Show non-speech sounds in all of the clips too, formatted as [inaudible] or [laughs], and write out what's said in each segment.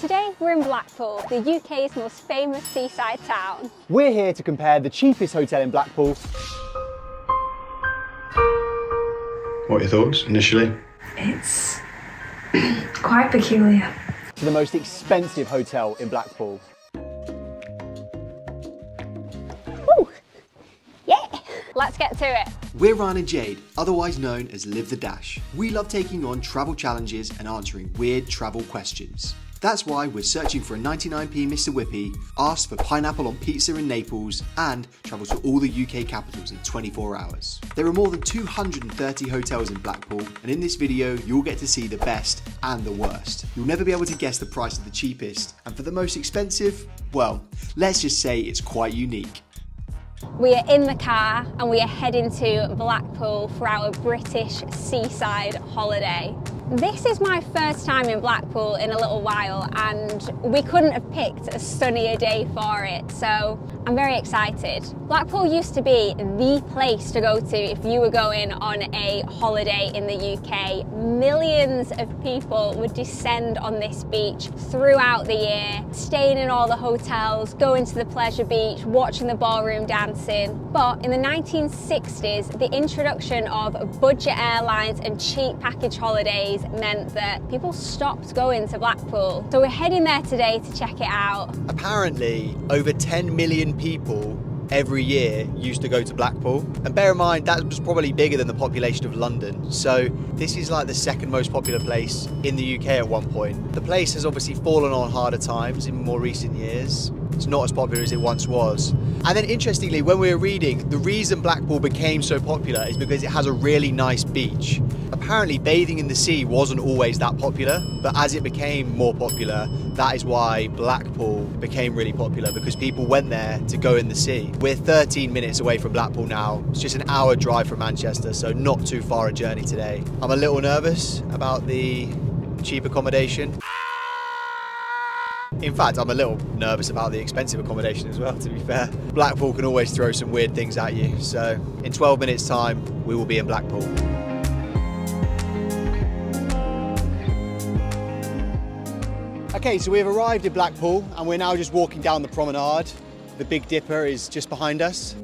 Today we're in Blackpool, the UK's most famous seaside town. We're here to compare the cheapest hotel in Blackpool. What are your thoughts initially? It's [clears throat] quite peculiar. To the most expensive hotel in Blackpool. Woo! Yeah! Let's get to it. We're Ryan and Jade, otherwise known as Live the Dash. We love taking on travel challenges and answering weird travel questions. That's why we're searching for a 99p Mr. Whippy, asked for pineapple on pizza in Naples, and travel to all the UK capitals in 24 hours. There are more than 230 hotels in Blackpool, and in this video, you'll get to see the best and the worst. You'll never be able to guess the price of the cheapest, and for the most expensive, well, let's just say it's quite unique. We are in the car and we are heading to Blackpool for our British seaside holiday. This is my first time in Blackpool in a little while and we couldn't have picked a sunnier day for it, so I'm very excited. Blackpool used to be the place to go to if you were going on a holiday in the UK. Millions of people would descend on this beach throughout the year, staying in all the hotels, going to the pleasure beach, watching the ballroom dancing. But in the 1960s, the introduction of budget airlines and cheap package holidays meant that people stopped going to Blackpool. So we're heading there today to check it out. Apparently, over 10 million people every year used to go to Blackpool. And bear in mind, that was probably bigger than the population of London. So this is like the second most popular place in the UK at one point. The place has obviously fallen on harder times in more recent years. It's not as popular as it once was. And then interestingly, when we were reading, the reason Blackpool became so popular is because it has a really nice beach. Apparently bathing in the sea wasn't always that popular, but as it became more popular, that is why Blackpool became really popular because people went there to go in the sea. We're 13 minutes away from Blackpool now. It's just an hour drive from Manchester, so not too far a journey today. I'm a little nervous about the cheap accommodation. In fact, I'm a little nervous about the expensive accommodation as well, to be fair. Blackpool can always throw some weird things at you, so in 12 minutes' time, we will be in Blackpool. Okay, so we've arrived at Blackpool and we're now just walking down the promenade. The Big Dipper is just behind us.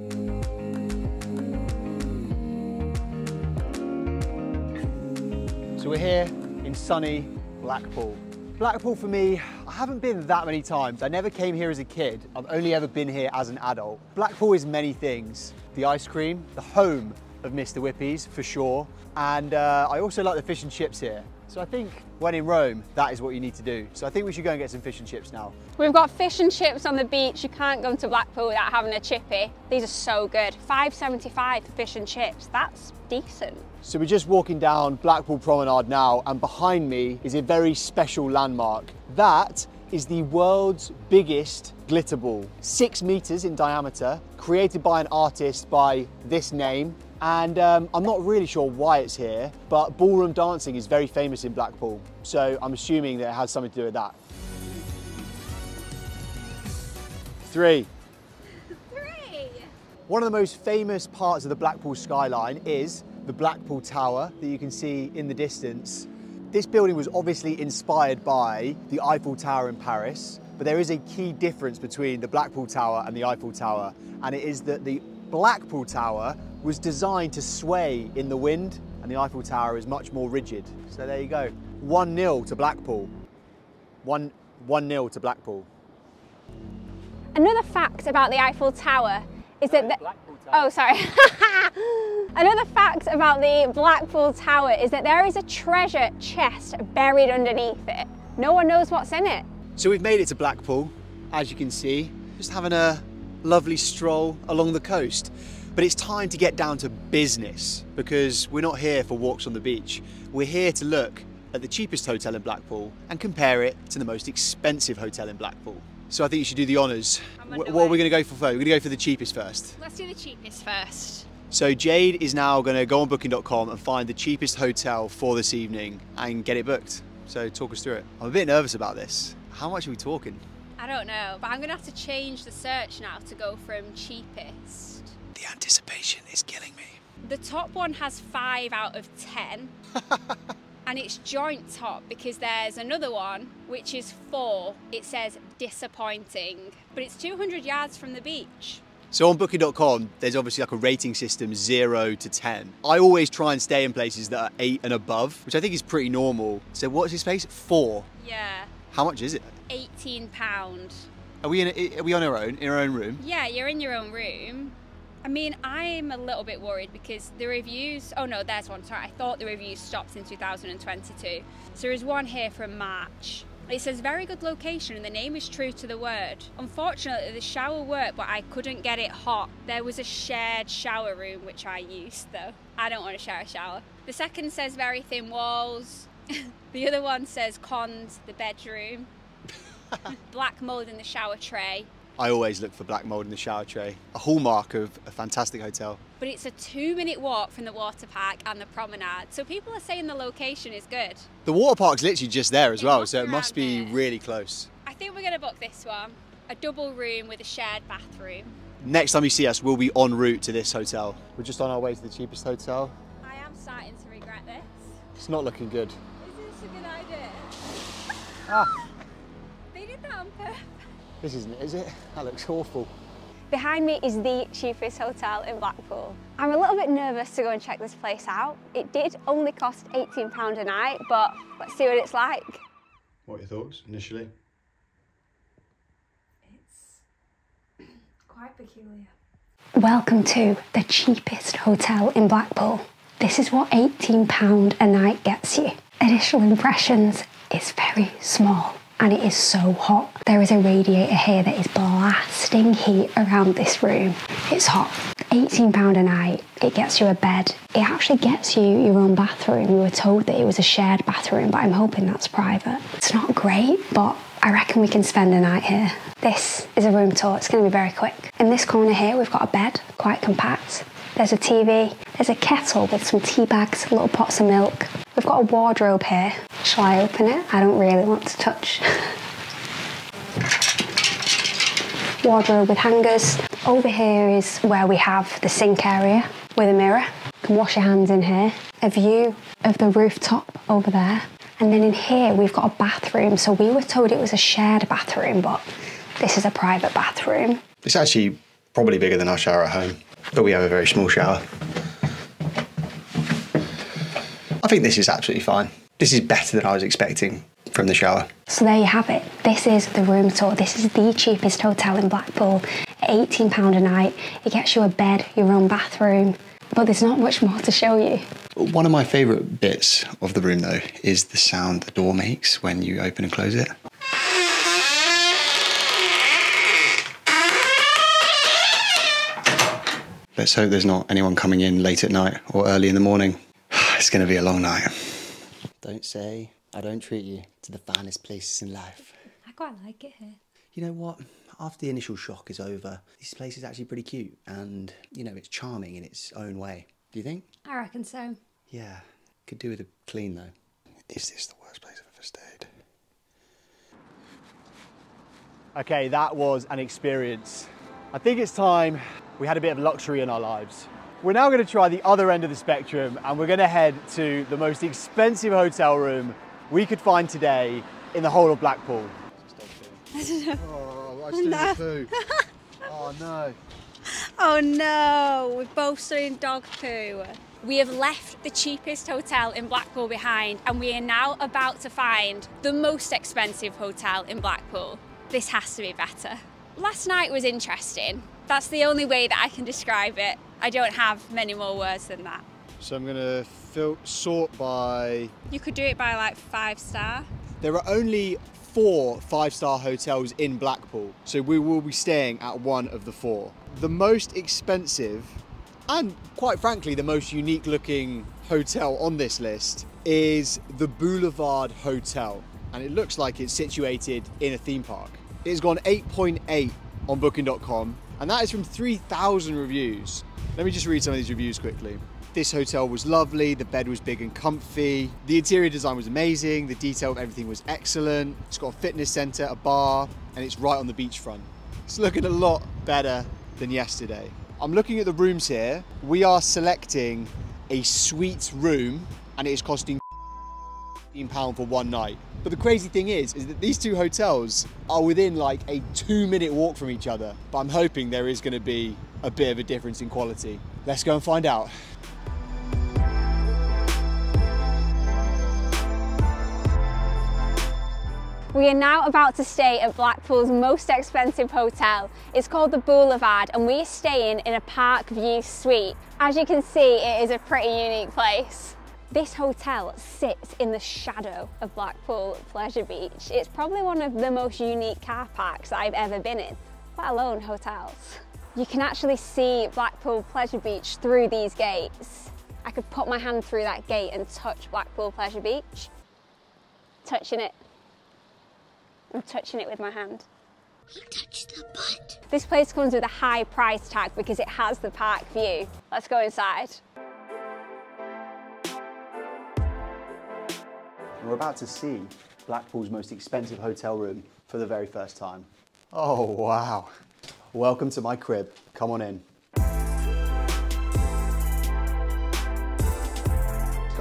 So we're here in sunny Blackpool. Blackpool for me, haven't been that many times. I never came here as a kid. I've only ever been here as an adult. Blackpool is many things. The ice cream, the home of Mr. Whippies, for sure. And uh, I also like the fish and chips here. So I think when in Rome, that is what you need to do. So I think we should go and get some fish and chips now. We've got fish and chips on the beach. You can't go to Blackpool without having a chippy. These are so good. 5.75 for fish and chips. That's decent. So we're just walking down Blackpool Promenade now and behind me is a very special landmark. That is the world's biggest glitter ball. Six meters in diameter, created by an artist by this name. And um, I'm not really sure why it's here, but ballroom dancing is very famous in Blackpool. So I'm assuming that it has something to do with that. Three. Three. One of the most famous parts of the Blackpool skyline is the Blackpool Tower that you can see in the distance. This building was obviously inspired by the Eiffel Tower in Paris, but there is a key difference between the Blackpool Tower and the Eiffel Tower, and it is that the Blackpool Tower was designed to sway in the wind, and the Eiffel Tower is much more rigid. So there you go. 1-0 to Blackpool. 1 1-0 to Blackpool. Another fact about the Eiffel Tower is that the, Oh, sorry. [laughs] Another fact about the Blackpool Tower is that there is a treasure chest buried underneath it. No one knows what's in it. So we've made it to Blackpool, as you can see, just having a lovely stroll along the coast. But it's time to get down to business because we're not here for walks on the beach. We're here to look at the cheapest hotel in Blackpool and compare it to the most expensive hotel in Blackpool. So I think you should do the honours. What are we going to go for first? We're going to go for the cheapest first. Let's do the cheapest first. So Jade is now going to go on booking.com and find the cheapest hotel for this evening and get it booked. So talk us through it. I'm a bit nervous about this. How much are we talking? I don't know, but I'm gonna have to change the search now to go from cheapest. The anticipation is killing me. The top one has five out of ten. [laughs] and it's joint top because there's another one which is four. It says disappointing, but it's 200 yards from the beach. So on booking.com, there's obviously like a rating system zero to 10. I always try and stay in places that are eight and above, which I think is pretty normal. So what's his place? Four. Yeah, How much is it? 18 pound. Are we in? A, are we on our own? In our own room? Yeah, you're in your own room. I mean, I'm a little bit worried because the reviews. Oh no, there's one. Sorry, I thought the reviews stopped in 2022. So there is one here from March. It says very good location and the name is true to the word. Unfortunately, the shower worked, but I couldn't get it hot. There was a shared shower room which I used though. I don't want to share a shower. The second says very thin walls. [laughs] the other one says cons, the bedroom. [laughs] Black mold in the shower tray. I always look for black mold in the shower tray. A hallmark of a fantastic hotel. but it's a two minute walk from the water park and the promenade. So people are saying the location is good. The water park's literally just there as It well, so it must be really close. I think we're going to book this one a double room with a shared bathroom. Next time you see us, we'll be en route to this hotel. We're just on our way to the cheapest hotel. I am starting to regret this. It's not looking good. Is this a good idea? Ah, They did that on purpose. This isn't it, is it? [laughs] That looks awful. Behind me is the cheapest hotel in Blackpool. I'm a little bit nervous to go and check this place out. It did only cost £18 a night, but let's see what it's like. What are your thoughts initially? It's [clears throat] quite peculiar. Welcome to the cheapest hotel in Blackpool. This is what £18 a night gets you. Initial impressions is very small and it is so hot. There is a radiator here that is blasting heat around this room. It's hot. £18 a night, it gets you a bed. It actually gets you your own bathroom. We were told that it was a shared bathroom, but I'm hoping that's private. It's not great, but I reckon we can spend a night here. This is a room tour, it's going to be very quick. In this corner here, we've got a bed, quite compact. There's a TV, there's a kettle with some tea bags, little pots of milk. We've got a wardrobe here. Shall I open it? I don't really want to touch. wardrobe with hangers. Over here is where we have the sink area with a mirror. You can wash your hands in here. A view of the rooftop over there. And then in here we've got a bathroom. So we were told it was a shared bathroom, but this is a private bathroom. It's actually probably bigger than our shower at home, but we have a very small shower. I think this is absolutely fine. This is better than I was expecting from the shower. So there you have it. This is the room tour. This is the cheapest hotel in Blackpool. £18 a night. It gets you a bed, your own bathroom. But there's not much more to show you. One of my favourite bits of the room, though, is the sound the door makes when you open and close it. Let's hope there's not anyone coming in late at night or early in the morning. It's going to be a long night. Don't say I don't treat you to the finest places in life. I quite like it here. You know what? After the initial shock is over, this place is actually pretty cute and, you know, it's charming in its own way. Do you think? I reckon so. Yeah. Could do with a clean though. Is this the worst place I've ever stayed? Okay, that was an experience. I think it's time we had a bit of luxury in our lives. We're now going to try the other end of the spectrum and we're going to head to the most expensive hotel room we could find today in the whole of Blackpool. Oh, I stood in the poo. Oh no. Oh no, we're both stood in dog poo. We have left the cheapest hotel in Blackpool behind and we are now about to find the most expensive hotel in Blackpool. This has to be better. Last night was interesting. That's the only way that I can describe it. I don't have many more words than that. So I'm going to fil- sort by. You could do it by like five star. There are only four five star hotels in Blackpool, so we will be staying at one of the four. The most expensive and quite frankly the most unique looking hotel on this list is the Boulevard Hotel, and it looks like it's situated in a theme park. It's gone 8.8 on booking.com, and that is from 3,000 reviews. Let me just read some of these reviews quickly. This hotel was lovely, the bed was big and comfy, the interior design was amazing, the detail of everything was excellent. It's got a fitness centre, a bar, and it's right on the beachfront. It's looking a lot better than yesterday. I'm looking at the rooms here. We are selecting a suite room and it is costing £15 for one night. But the crazy thing is, is that these two hotels are within like a two minute walk from each other. But I'm hoping there is going to be a bit of a difference in quality. Let's go and find out. We are now about to stay at Blackpool's most expensive hotel. It's called the Boulevard and we are staying in a Park View suite. As you can see, it is a pretty unique place. This hotel sits in the shadow of Blackpool Pleasure Beach. It's probably one of the most unique car parks I've ever been in, let alone hotels. You can actually see Blackpool Pleasure Beach through these gates. I could put my hand through that gate and touch Blackpool Pleasure Beach. Touching it. I'm touching it with my hand. Touch the butt. This place comes with a high price tag because it has the park view. Let's go inside. We're about to see Blackpool's most expensive hotel room for the very first time. Oh, wow. Welcome to my crib. Come on in.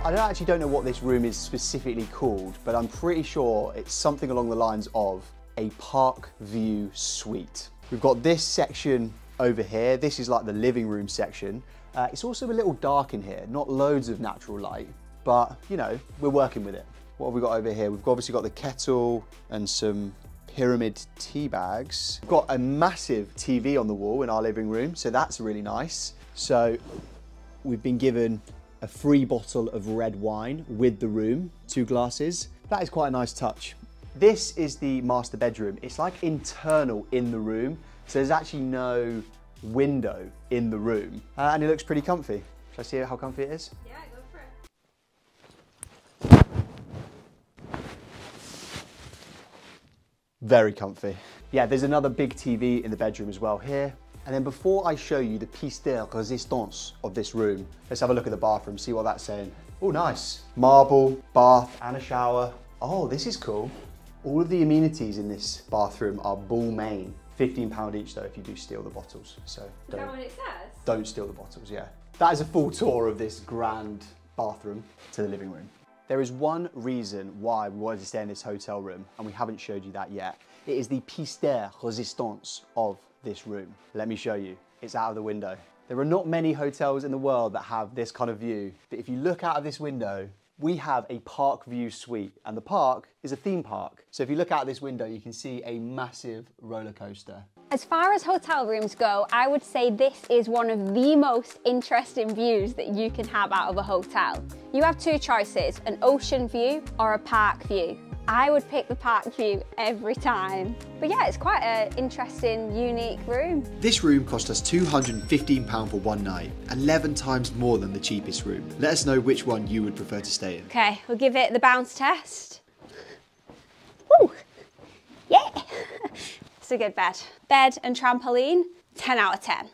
I don't actually don't know what this room is specifically called, but I'm pretty sure it's something along the lines of a park view suite. We've got this section over here. This is like the living room section. Uh, it's also a little dark in here, not loads of natural light, but you know, we're working with it. What have we got over here? We've obviously got the kettle and some pyramid tea bags. We've got a massive TV on the wall in our living room, so that's really nice. So we've been given a free bottle of red wine with the room, two glasses. That is quite a nice touch. This is the master bedroom. It's like internal in the room, so there's actually no window in the room. Uh, and it looks pretty comfy. Should I see how comfy it is? Very comfy. Yeah, there's another big TV in the bedroom as well here. And then before I show you the piece de resistance of this room, let's have a look at the bathroom, see what that's saying. Oh, nice. Marble, bath, and a shower. Oh, this is cool. All of the amenities in this bathroom are Balmain. £15 each though if you do steal the bottles. So Is that don't, what it says? don't steal the bottles, yeah. That is a full tour of this grand bathroom to the living room. There is one reason why we wanted to stay in this hotel room, and we haven't showed you that yet. It is the pièce de résistance of this room. Let me show you. It's out of the window. There are not many hotels in the world that have this kind of view, but if you look out of this window, we have a park view suite, and the park is a theme park. So if you look out of this window, you can see a massive roller coaster. As far as hotel rooms go, I would say this is one of the most interesting views that you can have out of a hotel. You have two choices, an ocean view or a park view. I would pick the park view every time. But yeah, it's quite an interesting, unique room. This room cost us £215 for one night, 11 times more than the cheapest room. Let us know which one you would prefer to stay in. Okay, we'll give it the bounce test. Woo! Yeah! [laughs] a good bed. Bed and trampoline, 10 out of 10.